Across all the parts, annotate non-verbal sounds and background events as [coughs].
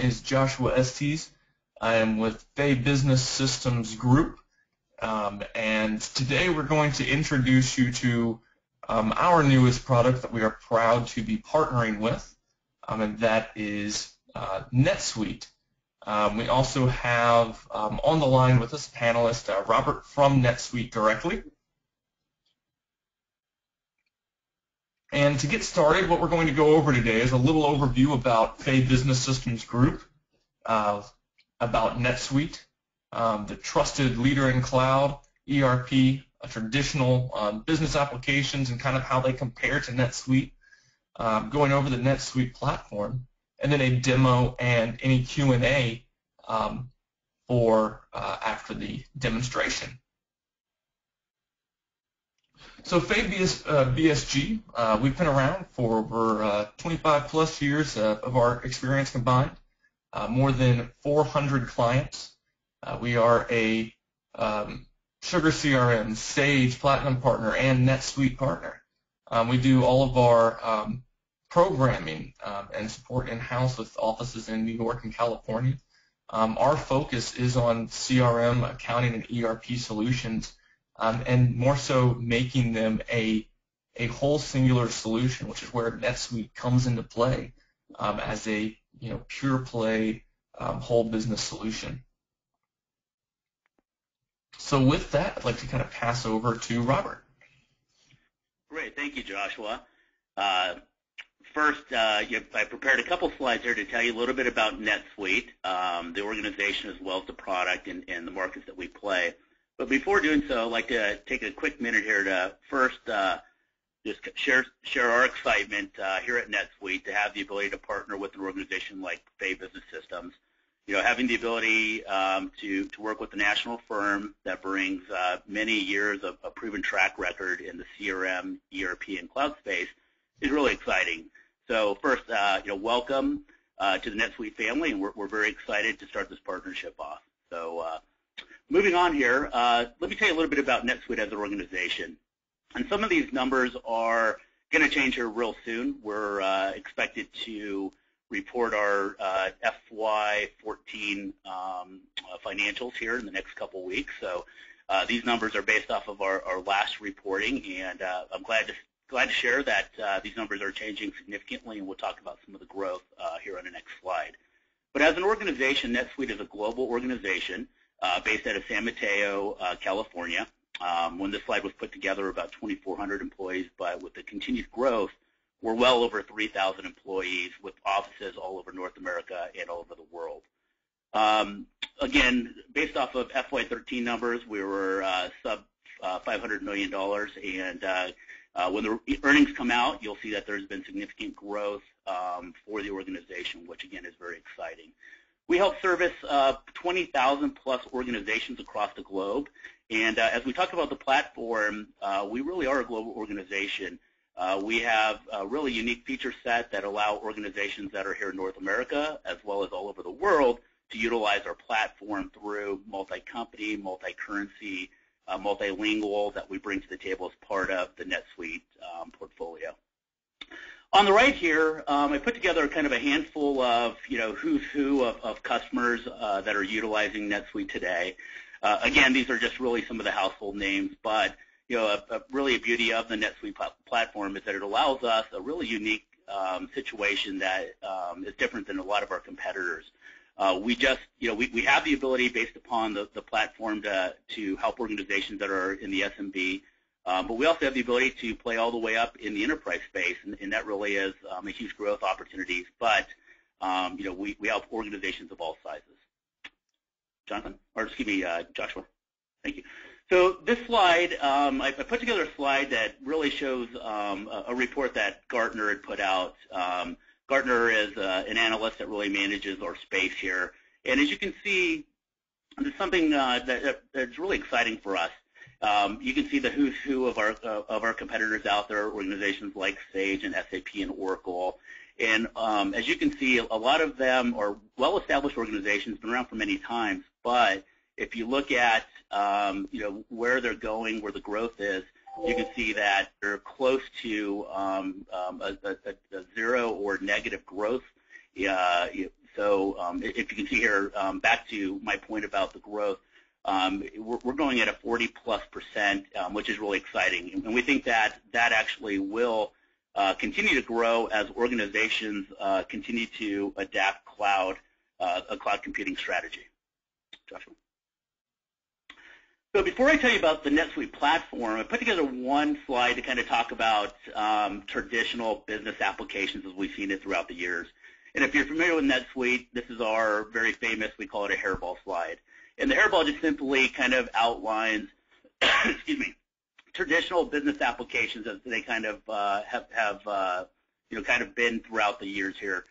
is Joshua Estes. I am with Faye Business Systems Group, um, and today we're going to introduce you to um, our newest product that we are proud to be partnering with, um, and that is uh, NetSuite. Um, we also have um, on the line with us panelist uh, Robert from NetSuite directly. And to get started, what we're going to go over today is a little overview about Faye Business Systems Group, uh, about NetSuite, um, the trusted leader in cloud, ERP, traditional um, business applications, and kind of how they compare to NetSuite, um, going over the NetSuite platform, and then a demo and any Q&A um, for uh, after the demonstration. So Faye uh, BSG, uh, we've been around for over uh, 25 plus years uh, of our experience combined, uh, more than 400 clients. Uh, we are a um, Sugar CRM, Sage Platinum Partner, and NetSuite Partner. Um, we do all of our um, programming um, and support in-house with offices in New York and California. Um, our focus is on CRM, accounting, and ERP solutions um, and more so making them a, a whole singular solution, which is where NetSuite comes into play um, as a you know pure play um, whole business solution. So with that, I'd like to kind of pass over to Robert. Great, thank you, Joshua. Uh, first, uh, I prepared a couple slides here to tell you a little bit about NetSuite, um, the organization as well as the product and, and the markets that we play. But before doing so, I'd like to take a quick minute here to first uh, just share share our excitement uh, here at NetSuite to have the ability to partner with an organization like Faye Business Systems. You know, having the ability um, to to work with a national firm that brings uh, many years of a proven track record in the CRM, ERP, and cloud space is really exciting. So first, uh, you know, welcome uh, to the NetSuite family, and we're, we're very excited to start this partnership off. So uh, Moving on here, uh, let me tell you a little bit about NetSuite as an organization. And some of these numbers are going to change here real soon. We're uh, expected to report our uh, FY14 um, uh, financials here in the next couple weeks. So uh, these numbers are based off of our, our last reporting, and uh, I'm glad to glad to share that these numbers are changing significantly, and we'll talk about some of the growth here on the next slide. But as an organization, NetSuite is a global organization uh, based out of San Mateo, uh, California. Um, when this slide was put together, about 2,400 employees, but with the continued growth, we're well over 3,000 employees with offices all over North America and all over the world. Um, again, based off of FY13 numbers, we were uh, sub uh, $500 million, and uh, uh, when the earnings come out, you'll see that there's been significant growth um, for the organization, which again is very exciting. We help service uh, 20,000 plus organizations across the globe. And uh, as we talk about the platform, uh, we really are a global organization. Uh, we have a really unique feature set that allow organizations that are here in North America as well as all over the world to utilize our platform through multi-company, multi-currency, uh, multilingual that we bring to the table as part of the NetSuite um, portfolio. On the right here, um, I put together kind of a handful of, you know, who's who of, of customers uh, that are utilizing NetSuite today. Uh, again, these are just really some of the household names, but you know, a, a really a beauty of the NetSuite pl platform is that it allows us a really unique um, situation that um, is different than a lot of our competitors. Uh, we just, you know, we, we have the ability based upon the, the platform to, to help organizations that are in the SMB um, but we also have the ability to play all the way up in the enterprise space, and, and that really is um, a huge growth opportunity. But um, you know, we, we help organizations of all sizes. Jonathan, or excuse me, uh, Joshua. Thank you. So this slide, um, I, I, put together a slide that really shows um, a, a, report that Gartner had put out. Um, Gartner is uh, an analyst that really manages our space here. And as you can see, there's something uh, that, that's really exciting for us. Um, you can see the who's who of our uh, of our competitors out there, organizations like Sage and SAP and Oracle. And um, as you can see, a lot of them are well-established organizations, been around for many times. But if you look at um, you know where they're going, where the growth is, you can see that they're close to um, um, a, a, a, zero or negative growth uh, so um, if you can see here, um, back to my point about the growth, um, we're, we're, going at a 40 plus percent, um, which is really exciting. And we think that that actually will uh, continue to grow as organizations uh, continue to adapt cloud, uh, a cloud computing strategy. Joshua. So before I tell you about the NetSuite platform, I put together one slide to kind of talk about um, traditional business applications as we've seen it throughout the years. And if you're familiar with NetSuite, this is our very famous, we call it a hairball slide. And the hairball just simply kind of outlines, [coughs] excuse me, traditional business applications as they kind of uh, have, have uh, you know, kind of been throughout the years here.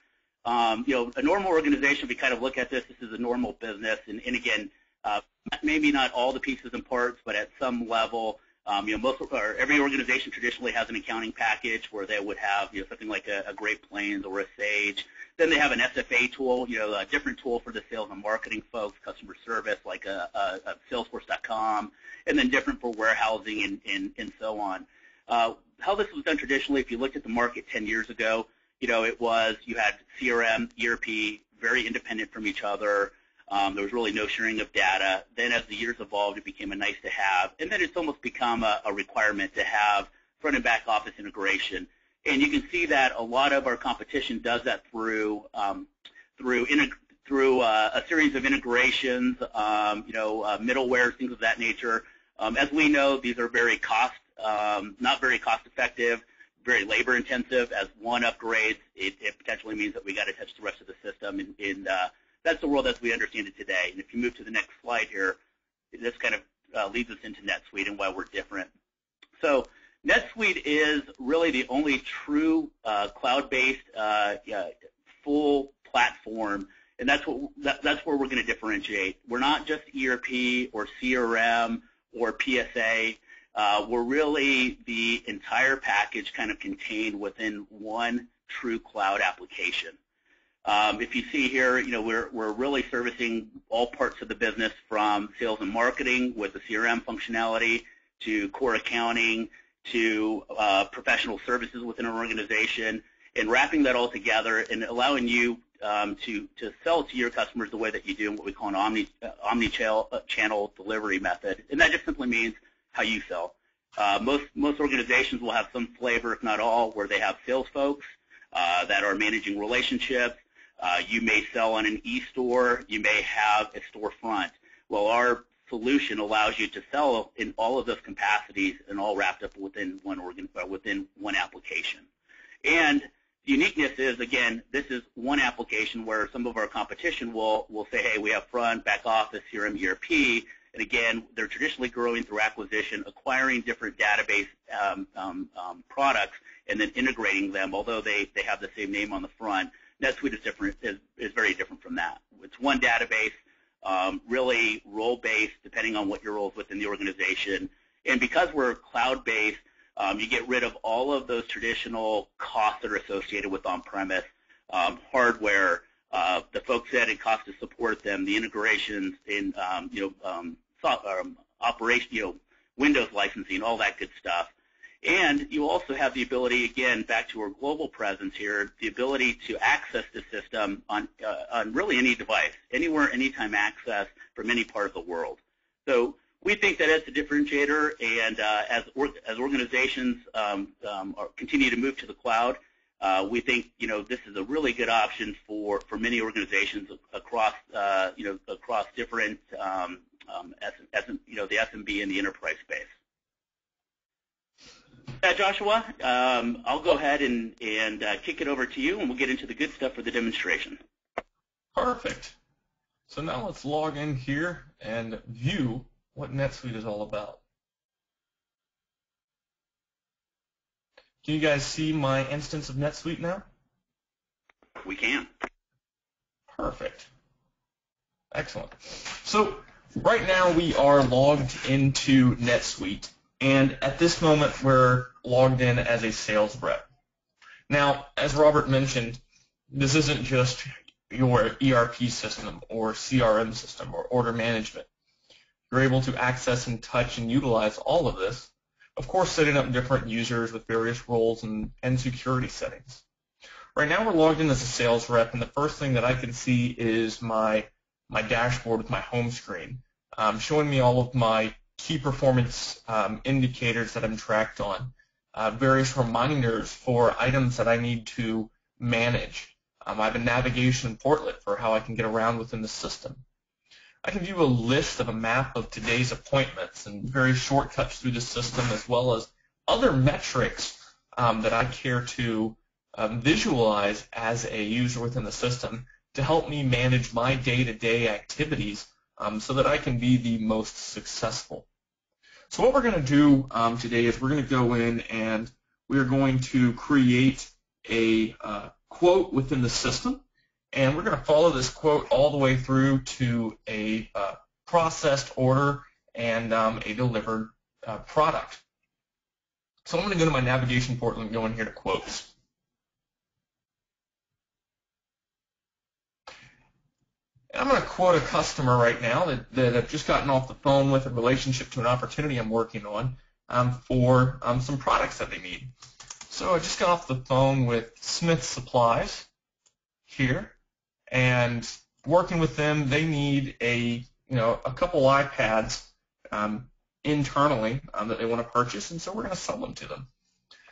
Um, you know, a normal organization, we kind of look at this, this is a normal business, and, and again, uh, maybe not all the pieces and parts, but at some level, um, you know, most or every organization traditionally has an accounting package where they would have you know something like a, a Great Plains or a Sage. Then they have an SFA tool, you know, a different tool for the sales and marketing folks, customer service like a, a, a Salesforce.com, and then different for warehousing and and, and so on. Uh, how this was done traditionally, if you looked at the market 10 years ago, you know, it was you had CRM, ERP, very independent from each other. Um, there was really no sharing of data. Then as the years evolved, it became a nice to have. And then it's almost become a, a requirement to have front and back office integration. And you can see that a lot of our competition does that through um, through through uh, a series of integrations, um, you know, uh, middleware, things of that nature. Um, as we know, these are very cost, um, not very cost effective, very labor intensive. As one upgrades, it, it potentially means that we got to touch the rest of the system and, in uh, that's the world as we understand it today. And if you move to the next slide here, this kind of uh, leads us into NetSuite and why we're different. So NetSuite is really the only true uh, cloud-based uh, full platform, and that's what that, that's where we're going to differentiate. We're not just ERP or CRM or PSA. Uh, we're really the entire package kind of contained within one true cloud application. Um, if you see here, you know, we're, we're really servicing all parts of the business from sales and marketing with the CRM functionality to core accounting to uh, professional services within an organization and wrapping that all together and allowing you um, to, to sell to your customers the way that you do in what we call an omni, uh, omni-channel uh, channel delivery method. And that just simply means how you sell. Uh, most, most organizations will have some flavor, if not all, where they have sales folks uh, that are managing relationships, uh, you may sell on an e-store. You may have a storefront. Well, our solution allows you to sell in all of those capacities and all wrapped up within one organ, uh, within one application. And the uniqueness is, again, this is one application where some of our competition will, will say, hey, we have front, back office, CRM, ERP, and again, they're traditionally growing through acquisition, acquiring different database um, um, um, products, and then integrating them, although they, they have the same name on the front. NetSuite is different is, is very different from that. It's one database, um, really role-based, depending on what your role is within the organization. And because we're cloud-based, um, you get rid of all of those traditional costs that are associated with on-premise um, hardware, uh, the folks that it costs to support them, the integrations in um, you know um, so, um, operation, you know Windows licensing, all that good stuff. And you also have the ability, again, back to our global presence here, the ability to access the system on, uh, on really any device, anywhere, anytime access from any part of the world. So we think that that's a differentiator, and uh, as, or, as organizations um, um, continue to move to the cloud, uh, we think you know this is a really good option for, for many organizations across uh, you know across different um, um, S, S, you know the SMB and the enterprise space. Joshua, um, I'll go ahead and, and uh, kick it over to you, and we'll get into the good stuff for the demonstration. Perfect. So now let's log in here and view what NetSuite is all about. Can you guys see my instance of NetSuite now? We can. Perfect. Excellent. So right now we are logged into NetSuite and at this moment, we're logged in as a sales rep. Now, as Robert mentioned, this isn't just your ERP system or CRM system or order management. You're able to access and touch and utilize all of this, of course setting up different users with various roles and, and security settings. Right now we're logged in as a sales rep, and the first thing that I can see is my my dashboard with my home screen, um, showing me all of my key performance um, indicators that I'm tracked on, uh, various reminders for items that I need to manage. Um, I have a navigation portlet for how I can get around within the system. I can view a list of a map of today's appointments and various shortcuts through the system as well as other metrics um, that I care to um, visualize as a user within the system to help me manage my day-to-day -day activities um, so that I can be the most successful. So what we're going to do um, today is we're going to go in and we're going to create a uh, quote within the system and we're going to follow this quote all the way through to a uh, processed order and um, a delivered uh, product. So I'm going to go to my navigation portal and go in here to quotes. And I'm going to quote a customer right now that, that I've just gotten off the phone with a relationship to an opportunity I'm working on um, for um, some products that they need. So I just got off the phone with Smith Supplies here, and working with them, they need a you know a couple iPads um, internally um, that they want to purchase, and so we're going to sell them to them.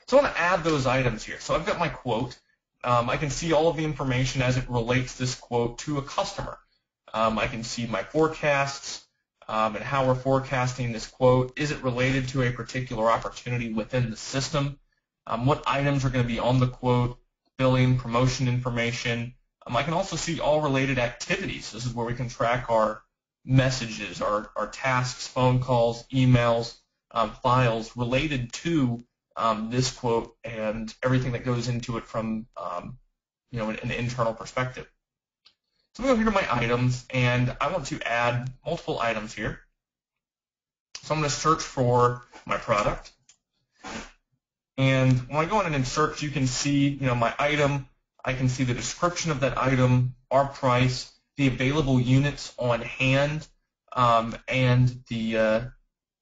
So I want to add those items here. So I've got my quote. Um, I can see all of the information as it relates this quote to a customer. Um, I can see my forecasts um, and how we're forecasting this quote. Is it related to a particular opportunity within the system? Um, what items are going to be on the quote? Billing, promotion information, um, I can also see all related activities. This is where we can track our messages, our, our tasks, phone calls, emails, um, files related to um, this quote and everything that goes into it from you know an, an, internal perspective. So I'm going to go here to my items, and I want to add multiple items here. So I'm going to search for my product. And when I go in and search, you can see you know my item, I can see the description of that item, our price, the available units on hand, um, and the uh,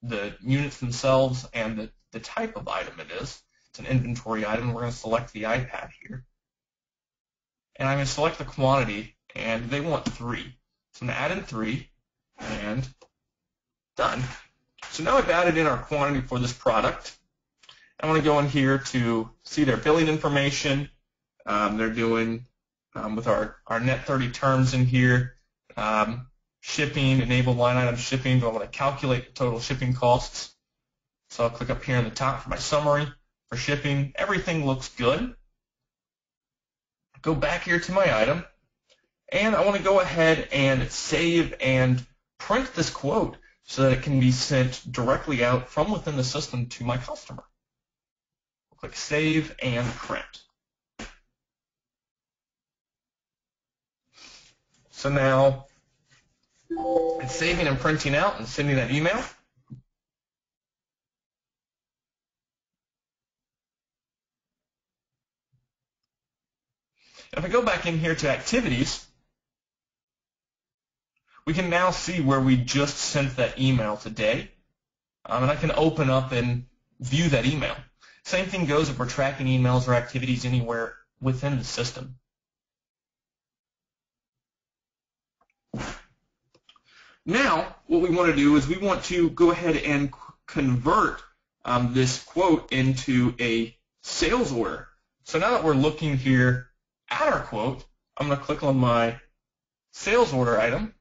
the units themselves and the, the type of item it is. It's an inventory item. We're going to select the iPad here. And I'm going to select the quantity, and they want three. So I'm going to add in three, and done. So now I've added in our quantity for this product. I want to go in here to see their billing information, um, they're doing um, with our, our net 30 terms in here, um, shipping, enable line item shipping, but I want to calculate the total shipping costs. So I'll click up here in the top for my summary for shipping. Everything looks good. Go back here to my item, and I want to go ahead and save and print this quote so that it can be sent directly out from within the system to my customer. Click Save and Print. So now it's saving and printing out and sending that email. If I go back in here to activities, we can now see where we just sent that email today. Um, and I can open up and view that email. Same thing goes if we're tracking emails or activities anywhere within the system. Now, what we want to do is we want to go ahead and convert um, this quote into a sales order. So now that we're looking here at our quote, I'm going to click on my sales order item.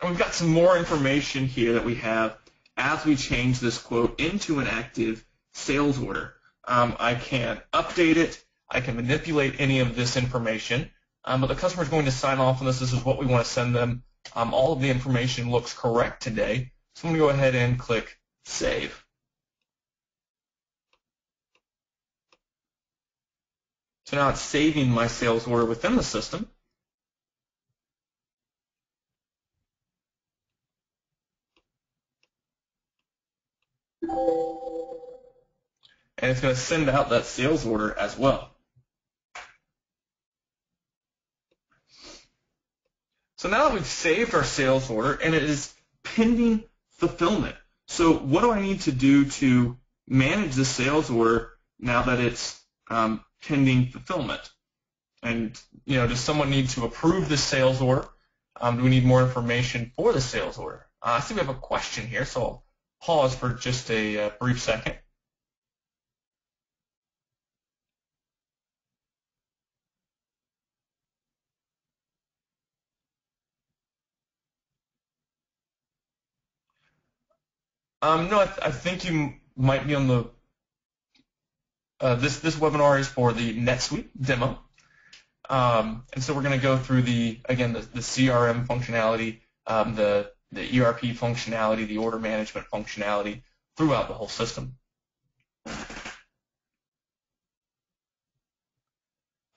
And we've got some more information here that we have as we change this quote into an active sales order. Um, I can update it. I can manipulate any of this information, um, but the customer is going to sign off on this. This is what we want to send them. Um, all of the information looks correct today, so I'm going to go ahead and click Save. So now it's saving my sales order within the system. And it's going to send out that sales order as well. So now that we've saved our sales order and it is pending fulfillment. So what do I need to do to manage the sales order now that it's um, pending fulfillment. And, you know, does someone need to approve the sales order? Um, do we need more information for the sales order? Uh, I see we have a question here, so I'll pause for just a, uh, brief second. Um, no, I, th I, think you might be on the. Uh, this this webinar is for the NetSuite demo, um, and so we're going to go through the again the, the CRM functionality, um, the the ERP functionality, the order management functionality throughout the whole system.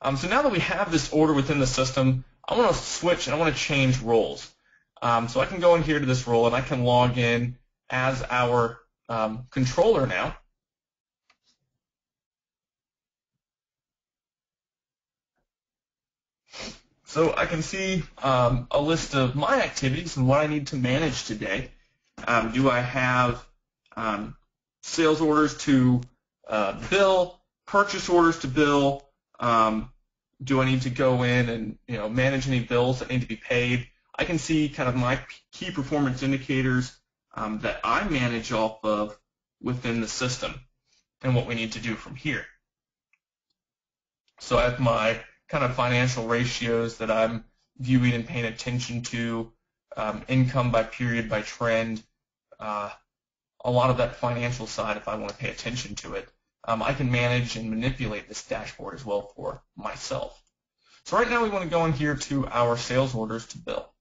Um, so now that we have this order within the system, I want to switch and I want to change roles. Um, so I can go in here to this role and I can log in as our um, controller now. So I can see um, a list of my activities and what I need to manage today. Um, do I have um, sales orders to uh, bill, purchase orders to bill? Um, do I need to go in and you know manage any bills that need to be paid? I can see kind of my key performance indicators um, that I manage off of within the system and what we need to do from here. So I have my kind of financial ratios that I'm viewing and paying attention to, um, income by period by trend, uh, a lot of that financial side if I want to pay attention to it. Um, I can manage and manipulate this dashboard as well for myself. So right now we want to go in here to our sales orders to bill.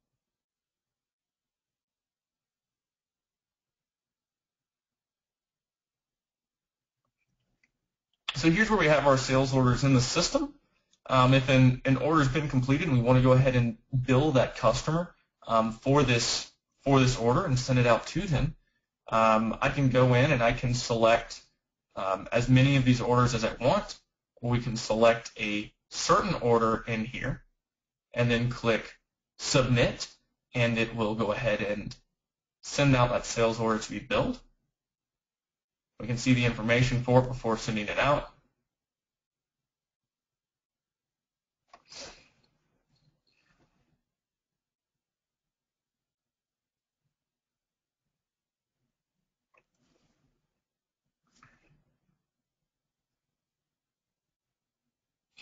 So here's where we have our sales orders in the system. Um, if an, an order has been completed and we want to go ahead and bill that customer um, for this for this order and send it out to them, um, I can go in and I can select um, as many of these orders as I want. We can select a certain order in here and then click submit and it will go ahead and send out that sales order to be billed. We can see the information for it before sending it out.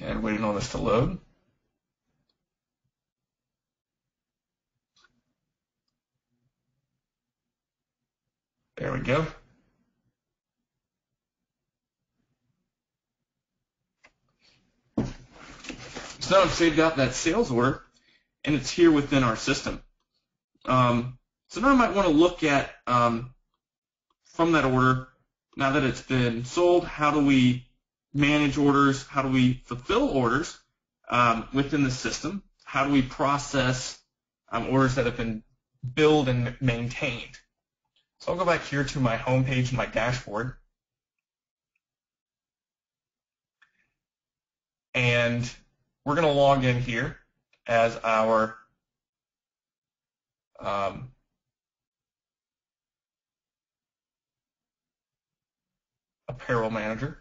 Okay, waiting on this to load. There we go. So now I've saved out that sales order, and it's here within our system. Um, so now I might want to look at um, from that order, now that it's been sold, how do we manage orders? How do we fulfill orders um, within the system? How do we process um, orders that have been billed and maintained? So I'll go back here to my home page my dashboard. And we're going to log in here as our um, apparel manager.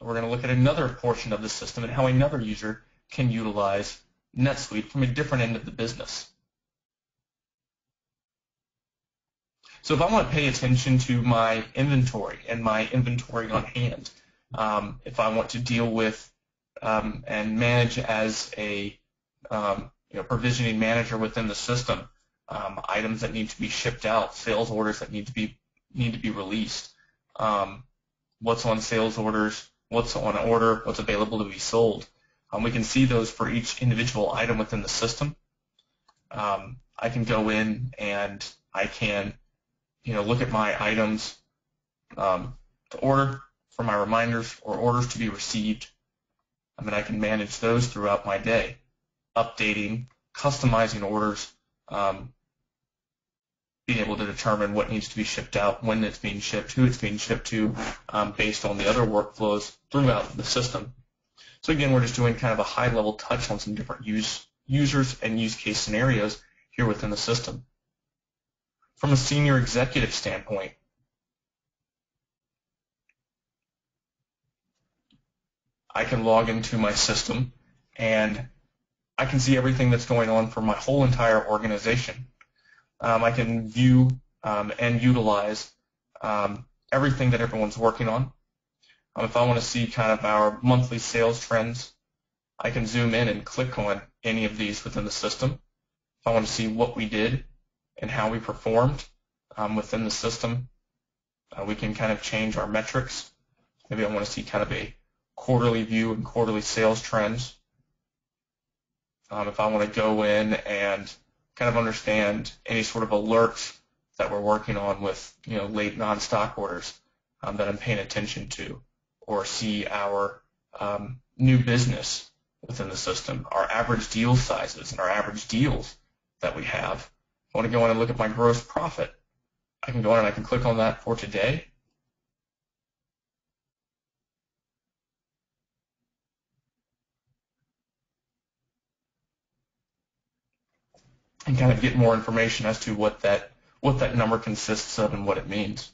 We're going to look at another portion of the system and how another user can utilize NetSuite from a different end of the business. So if I want to pay attention to my inventory and my inventory on hand, um, if I want to deal with um, and manage as a um, you know, provisioning manager within the system, um, items that need to be shipped out, sales orders that need to be need to be released, um, what's on sales orders, what's on order, what's available to be sold. Um, we can see those for each individual item within the system. I can go in and I can you know look at my items to order for my reminders or orders to be received. I mean, I can manage those throughout my day, updating, customizing orders, um, be able to determine what needs to be shipped out, when it's being shipped, who it's being shipped to, um, based on the other workflows throughout the system. So again, we're just doing kind of a high-level touch on some different use, users and use case scenarios here within the system. From a senior executive standpoint, I can log into my system and I can see everything that's going on for my whole entire organization. Um, I can view um, and utilize um, everything that everyone's working on. Um, if I want to see kind of our monthly sales trends, I can zoom in and click on any of these within the system. If I want to see what we did and how we performed um, within the system, uh, we can kind of change our metrics. Maybe I want to see kind of a quarterly view and quarterly sales trends. Um, if I want to go in and kind of understand any sort of alerts that we're working on with you know late non-stock orders um, that I'm paying attention to, or see our um, new business within the system, our average deal sizes and our average deals that we have. I want to go in and look at my gross profit. I can go in and I can click on that for today. And kind of get more information as to what that what that number consists of and what it means.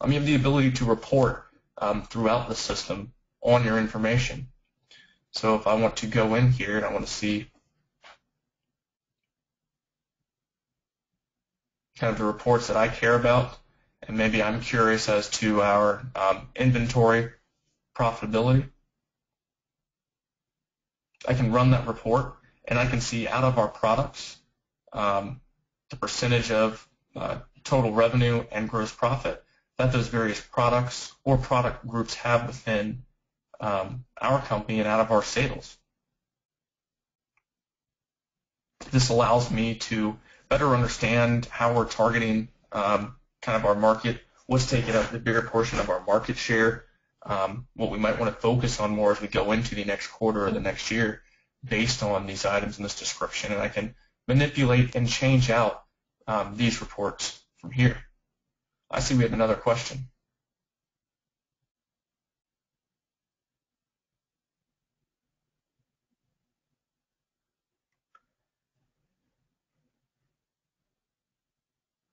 Um, you have the ability to report um, throughout the system on your information. So if I want to go in here and I want to see kind of the reports that I care about, and maybe I'm curious as to our um, inventory profitability, I can run that report and I can see out of our products um, the percentage of uh, total revenue and gross profit that those various products or product groups have within um, our company and out of our sales. This allows me to better understand how we're targeting um, kind of our market, what's taking up the bigger portion of our market share, um, what we might want to focus on more as we go into the next quarter or the next year based on these items in this description. And I can manipulate and change out um, these reports from here. I see we have another question.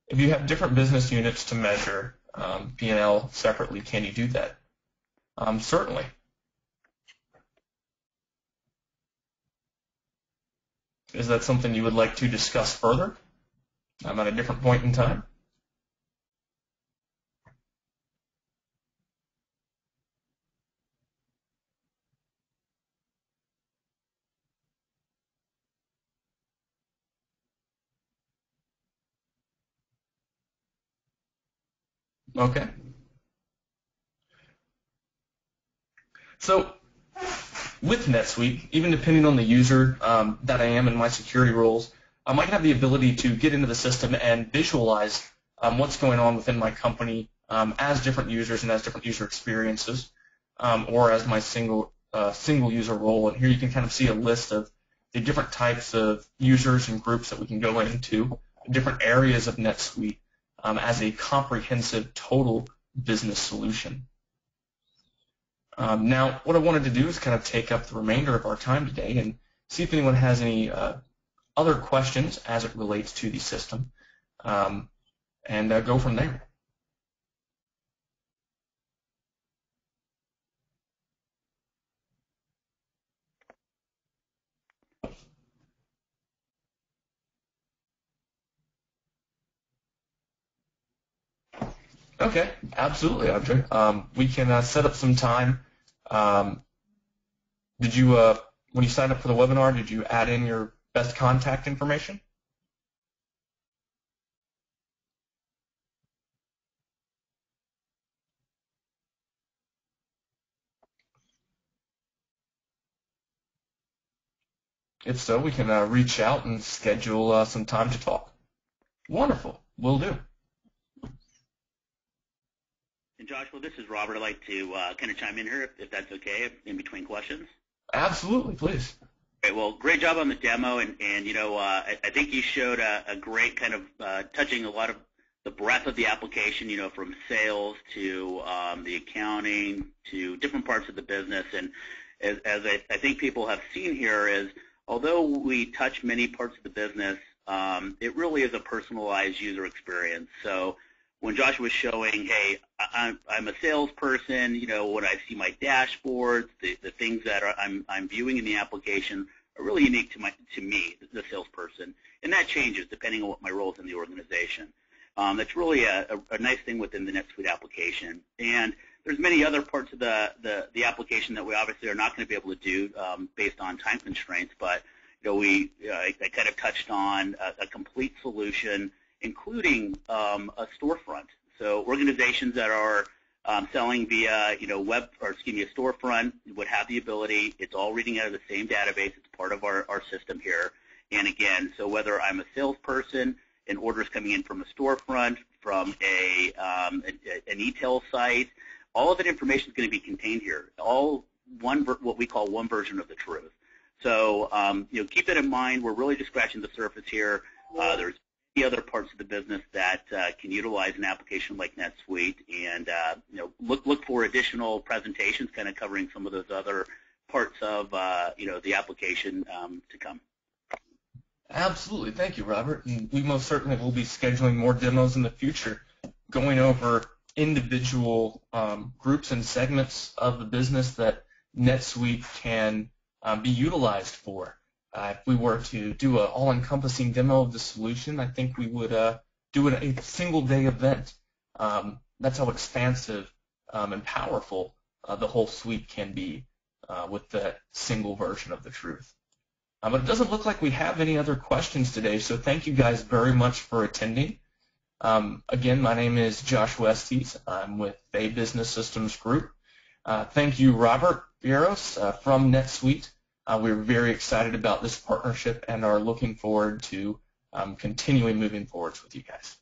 If you have different business units to measure um, P&L separately, can you do that? Um, certainly. Is that something you would like to discuss further I'm at a different point in time? Okay. So with NetSuite, even depending on the user um, that I am in my security roles, I might have the ability to get into the system and visualize um, what's going on within my company um, as different users and as different user experiences, um, or as my single uh, single user role. And here you can kind of see a list of the different types of users and groups that we can go into, different areas of NetSuite um, as a comprehensive total business solution. Um, now, what I wanted to do is kind of take up the remainder of our time today and see if anyone has any uh, other questions as it relates to the system, um, and uh, go from there. Okay, absolutely, Andre. Um, we can uh, set up some time. Um, did you, uh, when you signed up for the webinar, did you add in your best contact information? If so, we can uh, reach out and schedule uh, some time to talk. Wonderful. Will do. And Joshua, this is Robert. I'd like to uh, kind of chime in here, if, if that's okay, in between questions. Absolutely, please. Great. Well, great job on the demo, and, and you know, uh, I, I think you showed a, a great kind of uh, touching a lot of the breadth of the application, you know, from sales to um, the accounting to different parts of the business. And as, as I, I think people have seen here is, although we touch many parts of the business, um, it really is a personalized user experience. So when Josh was showing, hey, I'm, I'm a salesperson, you know, when I see my dashboards, the, the things that are, I'm, I'm viewing in the application are really unique to, my, to me, the salesperson. And that changes depending on what my role is in the organization. Um, that's really a, a, a, nice thing within the NetSuite application. And there's many other parts of the, the, the application that we obviously are not going to be able to do um, based on time constraints, but you know, we uh, I, I kind of touched on a, a complete solution including um, a storefront. So organizations that are um, selling via, you know, web or excuse me, a storefront would have the ability. It's all reading out of the same database. It's part of our, our system here. And again, so whether I'm a salesperson and orders coming in from a storefront, from a, um, an e-tail site, all of that information is going to be contained here. All one what we call one version of the truth. So um, you know, keep that in mind. We're really just scratching the surface here. Uh, there's other parts of the business that uh, can utilize an application like NetSuite, and uh, you know, look look for additional presentations, kind of covering some of those other parts of uh, you know the application um, to come. Absolutely, thank you, Robert. And we most certainly will be scheduling more demos in the future, going over individual um, groups and segments of the business that NetSuite can um, be utilized for. Uh, if we were to do an all-encompassing demo of the solution, I think we would uh, do a single-day event. Um, that's how expansive um, and powerful uh, the whole suite can be uh, with the single version of the truth. Um, but it doesn't look like we have any other questions today, so thank you guys very much for attending. Um, again, my name is Josh Estes. I'm with Faye Business Systems Group. Uh, thank you, Robert uh, from NetSuite. Uh, we're very excited about this partnership and are looking forward to um, continuing moving forwards with you guys.